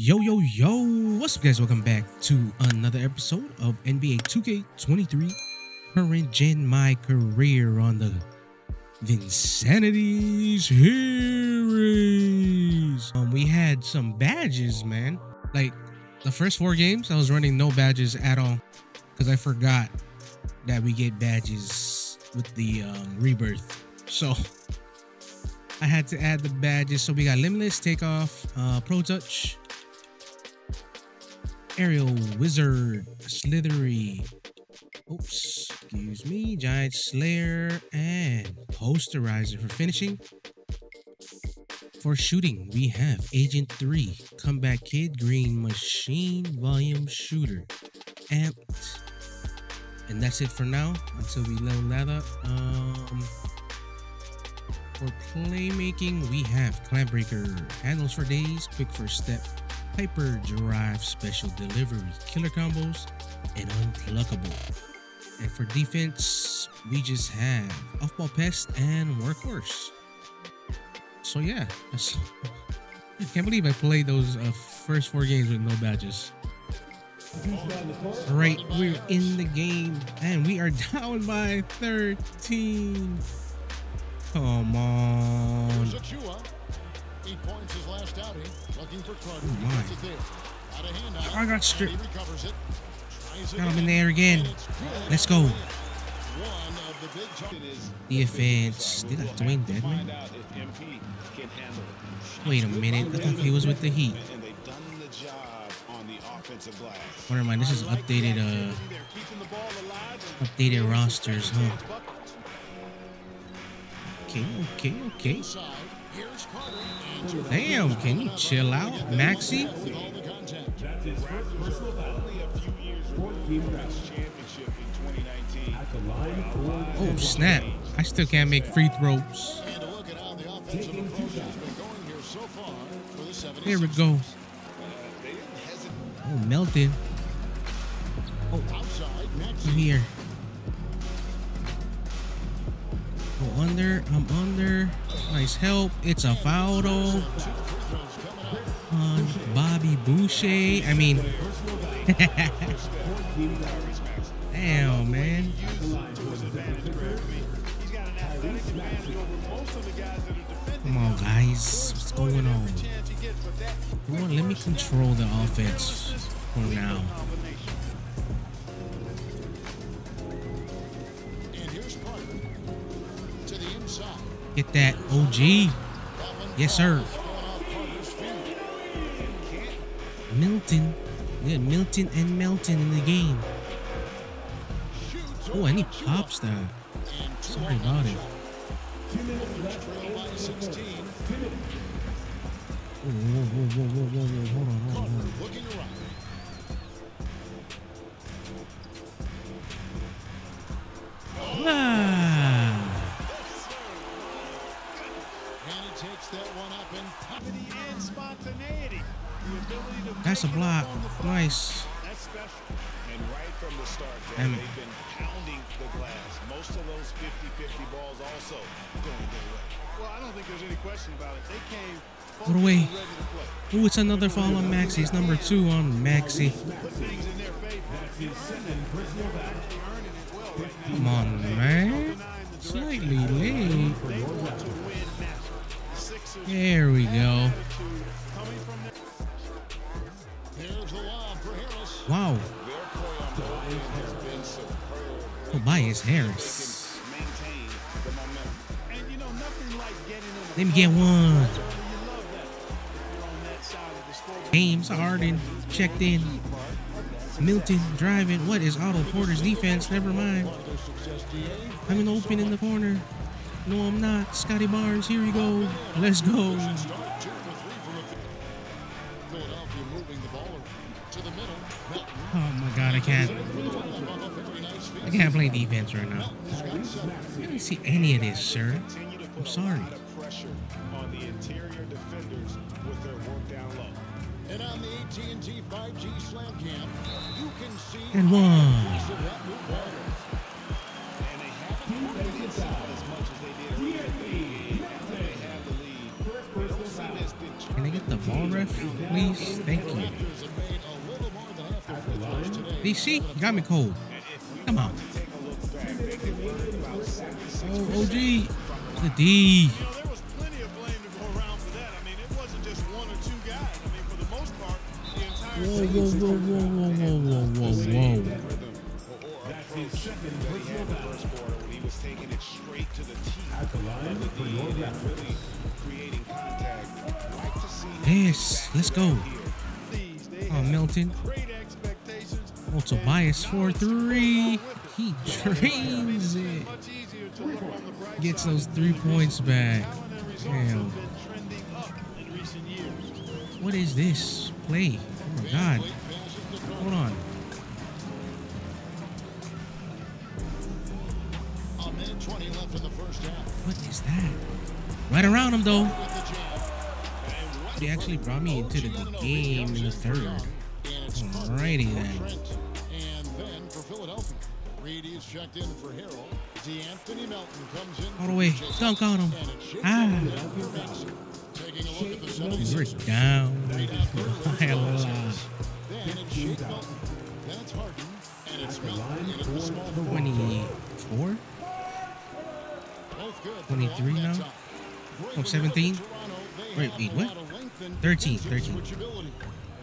Yo, yo, yo, what's up, guys? Welcome back to another episode of NBA 2K23 Current Gen My Career on the Vinsanity series. Um, we had some badges, man. Like the first four games, I was running no badges at all because I forgot that we get badges with the um, rebirth. So I had to add the badges. So we got Limitless, Takeoff, uh, Pro Touch, Aerial Wizard, Slithery, oops, excuse me, Giant Slayer, and Posterizer for finishing. For shooting, we have Agent 3, Comeback Kid, Green Machine, Volume Shooter, Amped. And that's it for now until we level that up. Um, for playmaking, we have Clampbreaker, Handles for Days, Quick First Step, Hyper Drive Special Delivery, Killer Combos, and Unpluckable. And for defense, we just have Off Ball Pest and Workhorse. So yeah, I can't believe I played those uh, first four games with no badges. Right, we're in the game and we are down by 13. Come on. Here's Achiuwa. Eight points his last outing. Looking for Carter. Oh, He my. gets it there. Out of hand now. I got stripped. He recovers it. Tries Got him in there again. and it's good. Let's go. One of the big jump- Defense. They got Dewayne Dedmon. Wait a minute. I thought he was with the Heat. And they've done the job on the offensive glass. Oh, never mind. This is updated. Uh, They're keeping the ball alive and updated rosters, huh? Okay, okay, okay. Damn, can you chill out, Maxey? with all the contact. Only a few years removed from this championship in 2019. Oh snap! I still can't make free throws. Here so far for the 76ers. There we go. Oh, melted. Come here. Go under. I'm under. Nice help. It's a foul though. On Bobby Boucher. I mean, damn man. Come on, guys. What's going on? Come on, let me control the offense for now. Get that OG. Yes, sir. Milton. Yeah, Milton and Melton in the game. Oh, and he pops that. Sorry about it. Trail by 16. Whoa, whoa, whoa, whoa, whoa, whoa. Hold on, hold on, hold on. Ah. And he takes that one up and comedy and spontaneity. The ability to That's a block. up on the fly. Nice. That's special. And right from the start, Damn they've been pounding the glass. Most of those 50-50 balls also going their way. Well, I don't think there's any question about it. They came Put away. focused and ready to play. Oh, it's another foul on Maxey. It's number two on Maxey. Put things in their favor. Come on, man. Slightly late. There we go. Wow. Oh been superb. Harris. Let me get one. James Harden checked in. Milton driving. What is Otto Porter's defense? Never mind. I'm an open in the corner. No, I'm not. Scottie Barnes, here we go. Let's go. Start two for three from the Philadelphia moving the ball to the middle. Melton Oh my god, I can't. off a very nice feed. I can't play defense right now. I didn't see any of this, sir. I'm sorry. On the interior defenders with their work down low. And on the AT&T 5G Slam Cam, you can see And one. Free throws today. DC, you got me cold. Come on. Oh, OG. The D. You Whoa, whoa, whoa, whoa, whoa, whoa, whoa, whoa. That's his second he was taking it straight to the teeth At the line for your really creating contact. Like to Yes, let's go. Oh, Milton. Oh, Tobias for three. He drains it. Gets those three points back. Damn. What is this play? Oh my god. Hold on. A minute 20 left in the first half. What is that? Right around him though. They actually brought me into the game in the third. Alrighty then. And then for Philadelphia. Reedy is checked in for Harold. De'Anthony Melton comes in. All the way. Dunk on him. Ah. We're 76ers. down. Then it's Shake Milton. Then it's Harden. And it's Melton in at the small 24? Both good 23 now? Oh, 17? Toronto, they Wait, wait, what? Lot of length and 13, 13. switchability.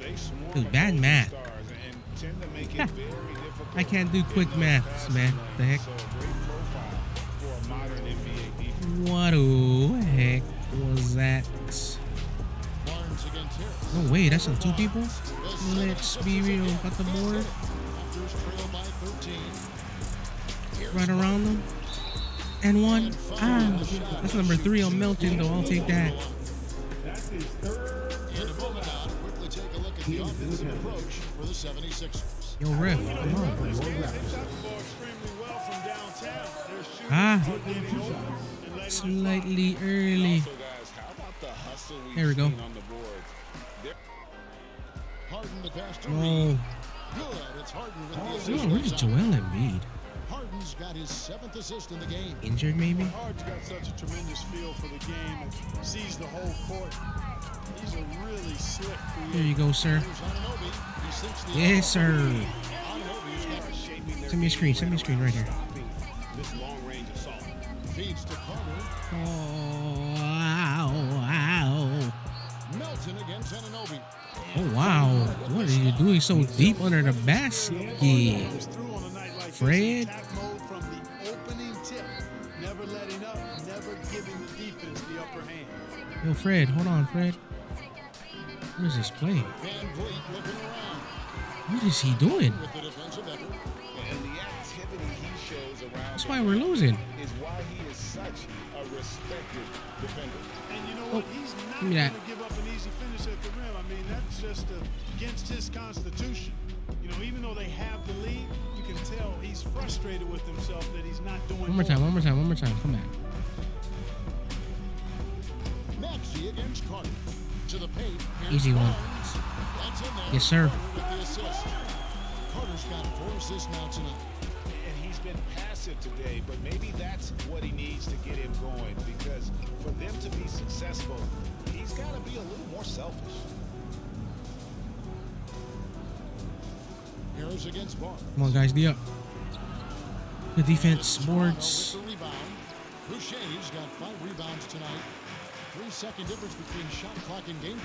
They swarm Dude, bad math. I can't do quick maths, man. The heck? What the heck was that? No way, that's on two people? Let's be real. Got the board. Raptors trail by 13. Here's Right around them. And one. Ah, that's number three on Melton, though. I'll take that. That's his third And a moment now to quickly take a look at the offensive approach for the 76ers. Yo, ref, come on. They shot the ball extremely well from downtown. They're shooting Ah, getting open and letting them slightly early. So guys, how about the hustle we've There we go. seen on the boards? They're Harden the pass to Oh, Good. It's Harden with the oh, assist. where's right Joel side. Embiid? Harden's got his seventh assist in the game. Injured, maybe? Hard's got such a tremendous feel for the game and sees the whole court. He's a really slick creator. Here you go, sir. Here's Anunoby. He sinks the Yes, sir. Anunoby's got shaping their Send me a screen. Send me a screen right here. stopping this long range assault. feeds to Carter. Oh, ow, ow. Melton against Anunoby. Oh, wow. What are you doing so deep under the basket? Comes through on a night like Fred? this. Attack mode from the opening tip. Never letting up, never giving the defense the upper hand. Yo, Fred, hold on, Fred. What is this play? VanVleet looking around What is he doing? with the defensive effort. And the activity he shows around That's why we're losing. is why he is such a respected defender. And you know Oh, what? He's not give me going that. to give up an easy finish at the rim. I mean, that's just uh, against his constitution. You know, even though they have the lead, you can tell he's frustrated with himself that he's not doing One more time, one more time, one more time. Come back. Maxey against Carter. To the paint. Easy one. That's in there. Yes, sir. Carter with the assist. Carter's got four assists now tonight. And he's been passive today, but maybe that's what he needs to get him going because for them to be successful, he's got to be a little more selfish. Come on, guys, D up. The defense, boards. Boucher's got five rebounds tonight. Three second difference between shot clock and game.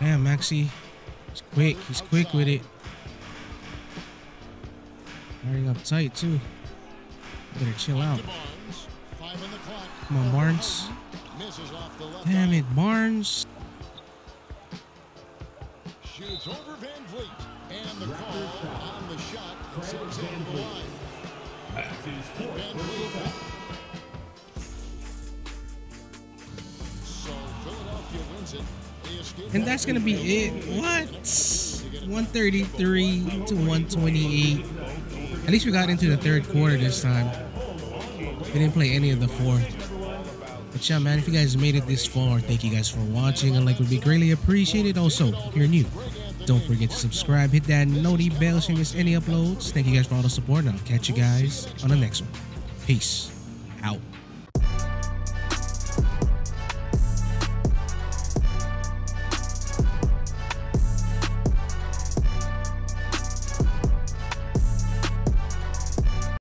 Damn, Maxey. He's quick. He's quick with it. Wearing up tight, too. Better chill out. To Barnes. Five on the clock. Come on, Barnes. Misses off the left Damn it, Barnes. Shoots over VanVleet. And the call on the shot sends him to the line. That's his fourth VanVleet. So Philadelphia wins it. And that's going to be it. What? 133 to 128. At least we got into the third quarter this time. We didn't play any of the fourth. But yeah, man, if you guys made it this far, thank you guys for watching. A like would be greatly appreciated. Also, if you're new, don't forget to subscribe, hit that noti bell so you miss any uploads. Thank you guys for all the support, and I'll catch you guys on the next one. Peace out.